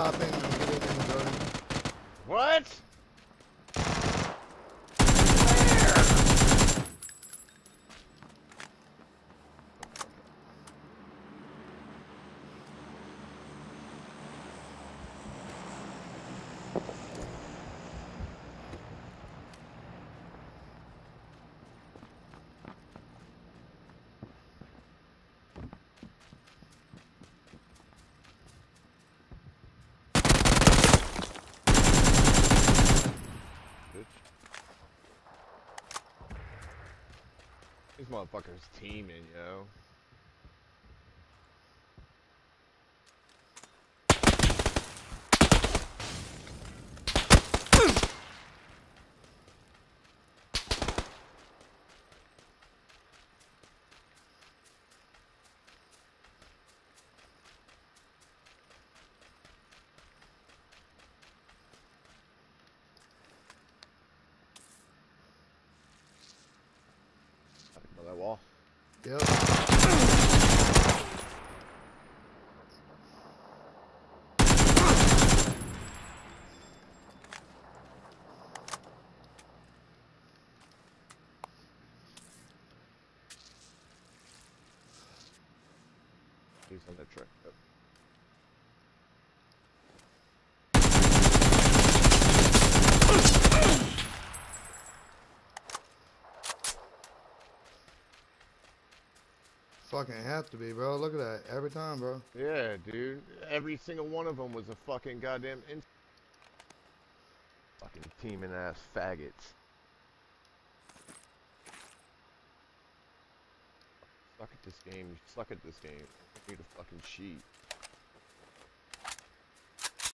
chopping and getting in the building. What? These motherfuckers teaming, yo. Yep. He's on that truck. Yep. Fucking have to be, bro. Look at that. Every time, bro. Yeah, dude. Every single one of them was a fucking goddamn in fucking teaming ass faggots. Suck at this game. You suck at this game. You need a fucking cheat.